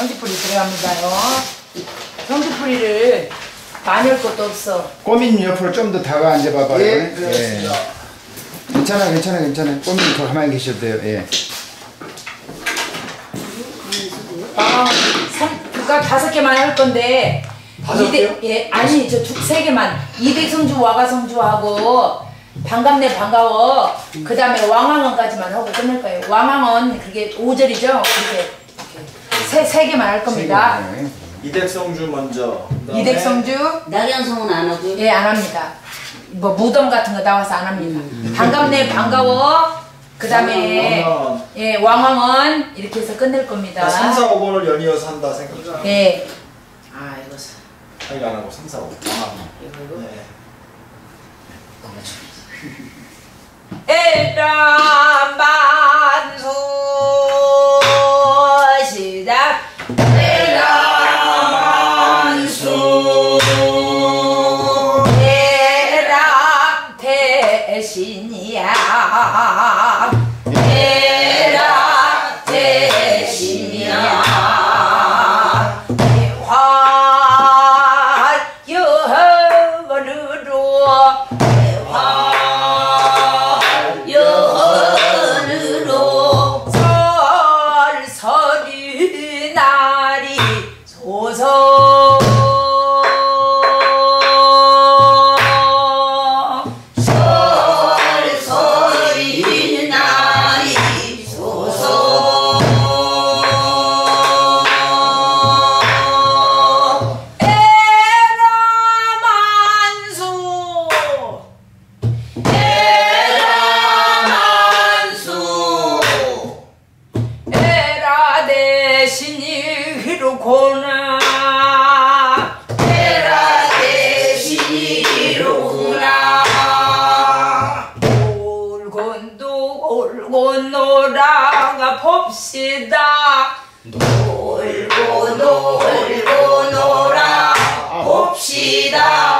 성주뿌리 들어갑니다요. 성주뿌리를 많이 할 것도 없어. 꼬민 옆으로 좀 더 다가 앉아봐봐요. 예, 그렇습니다. 괜찮아, 괜찮아, 괜찮아. 꼬민 더 가만히 계셔도 돼요. 예. 아, 성, 그니까 다섯 개만 할 건데. 다섯 개요? 예, 아니, 저세 개만. 이백 성주, 와가 성주하고, 반갑네, 반가워. 그 다음에 왕왕원까지만 하고 끝낼 거예요. 왕왕원, 그게 5절이죠? 그렇게. 세, 세 개만 할 겁니다. 네. 이덱성주 먼저. 이백성주, 낙연성은 안 하고 예, 안 합니다. 뭐, 무덤 같은 거 나와서 안 합니다. 반갑네, 반가워. 그 다음에, 왕왕원. 예, 왕왕원, 이렇게 해서 끝낼 겁니다. 3, 4, 5번을 연이어서 한다 생각. 예. 아 이거 아니 안 하고 3, 4, 5. 이거 네. 일단 봅시다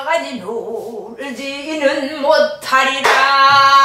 아가니 놀지는 못하리라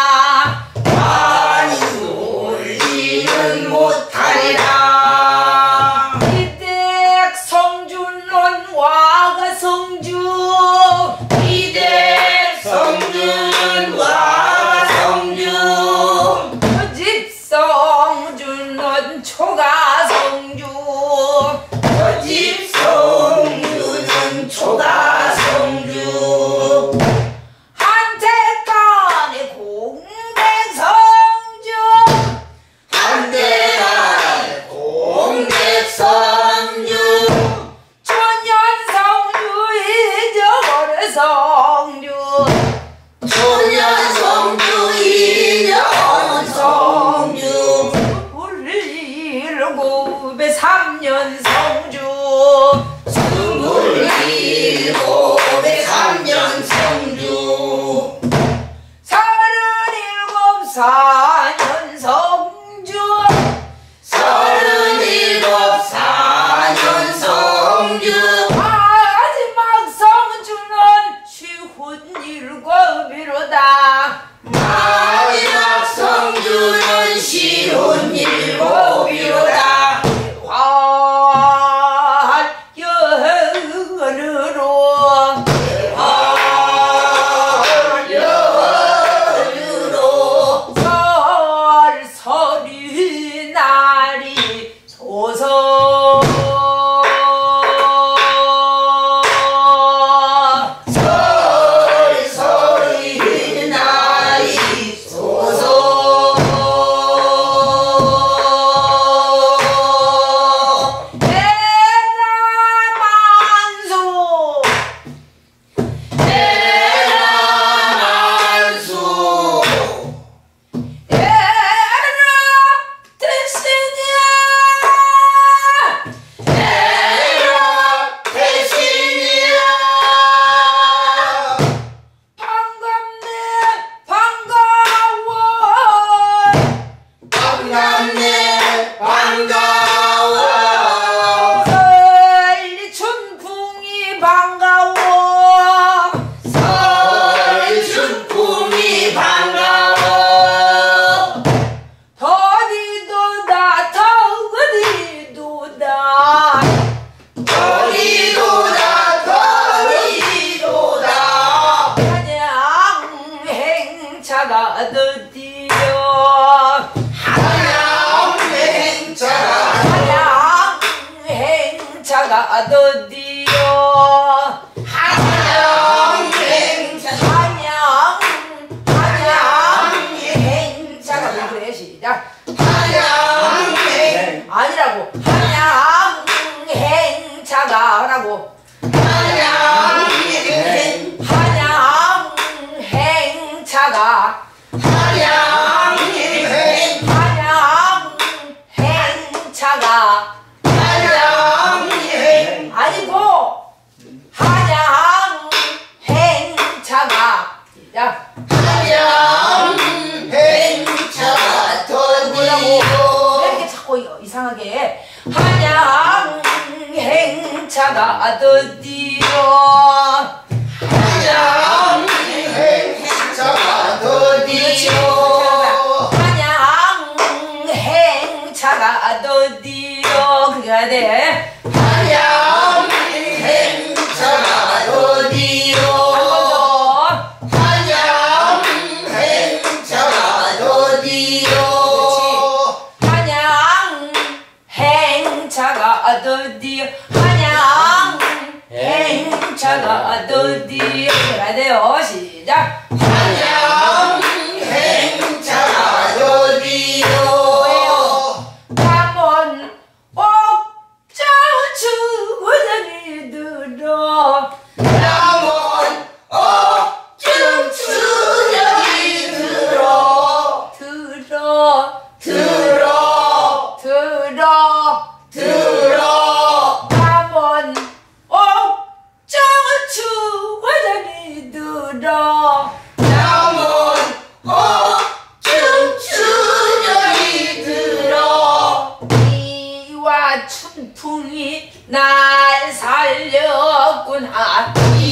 का अतुल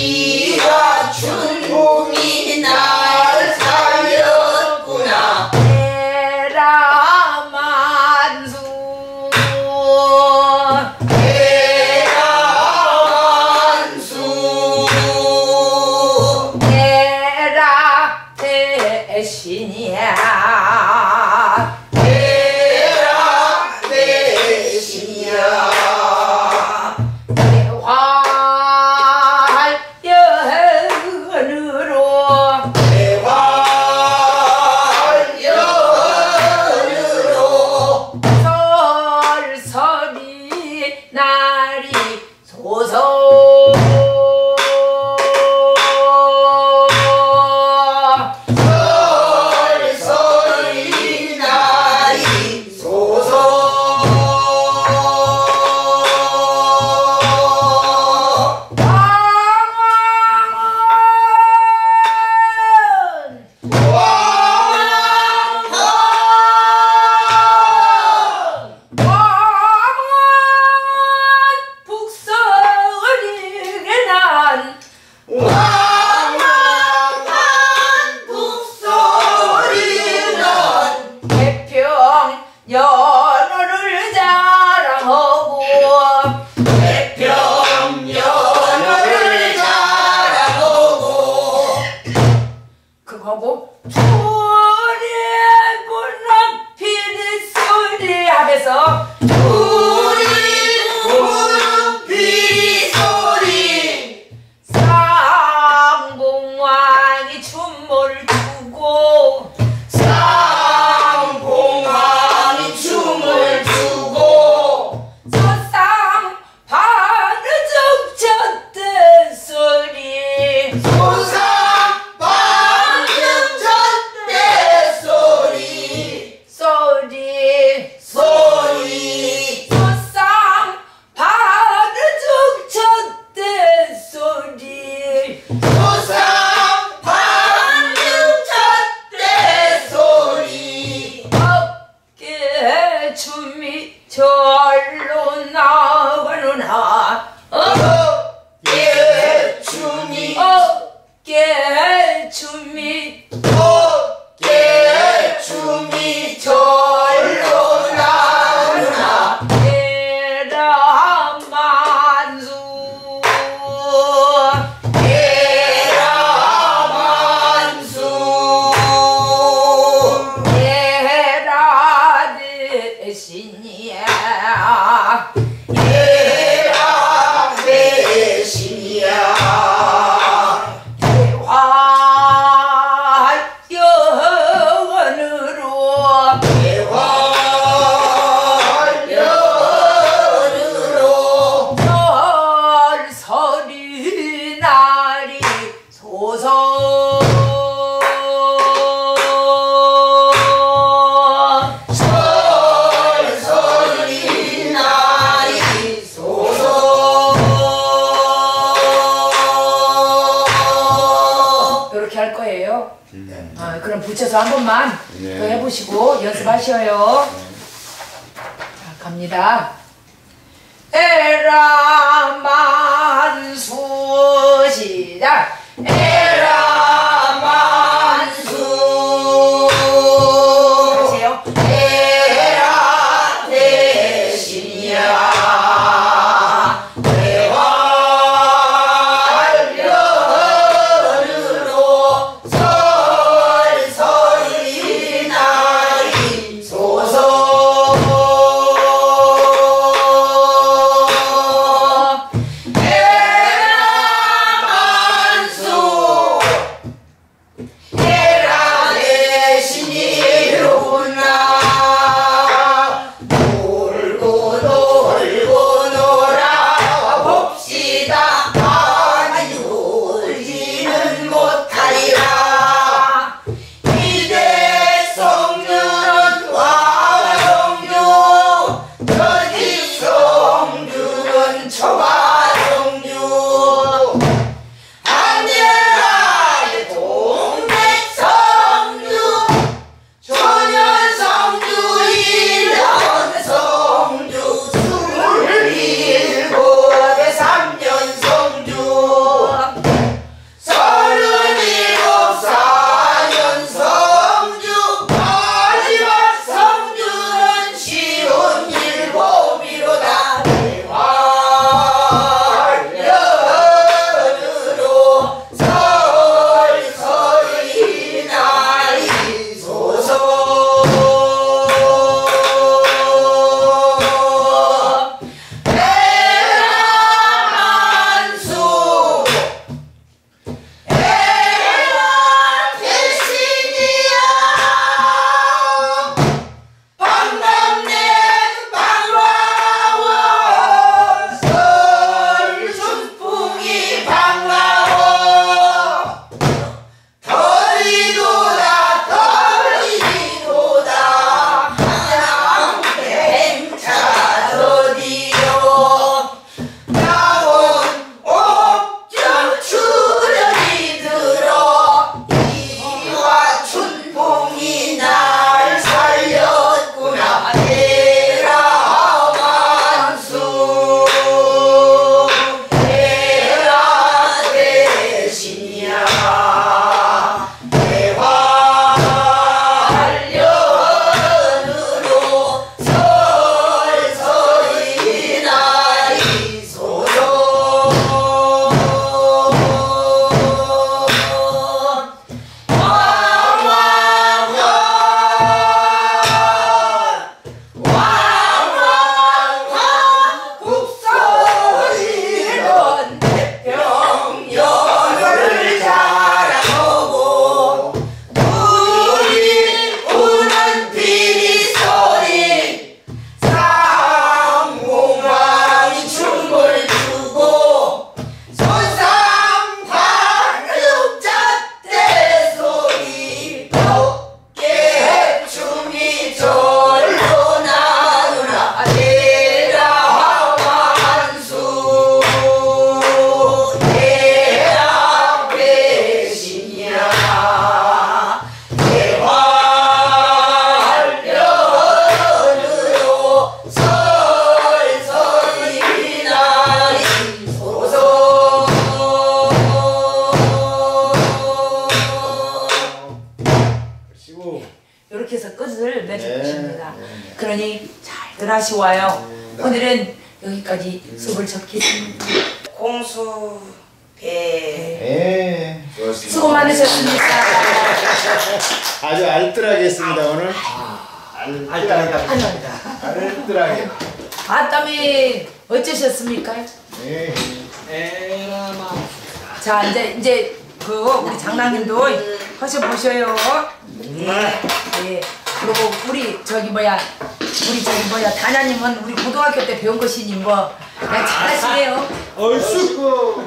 Shri 어, 그럼 붙여서 한 번만 네. 더 해보시고 연습하셔요. 자, 갑니다. 에라 만 수 시작. 에라 들 하시와요. 오늘은 여기까지 수업을 접겠습니다. 공수 배 예. 수고 많으셨습니다. 아주 알뜰하게 했습니다 오늘. 알뜰하게. 환영합니다. 알뜰하게. 아땀이 어쩌셨습니까? 예. 자 이제 이제 그 우리 장난님도 하셔 보셔요. 네. 예. 그리고 우리 저기 뭐야 우리 저기 뭐야 다냐님은 우리 고등학교 때 배운 것이니 뭐 잘하시네요. 얼쑤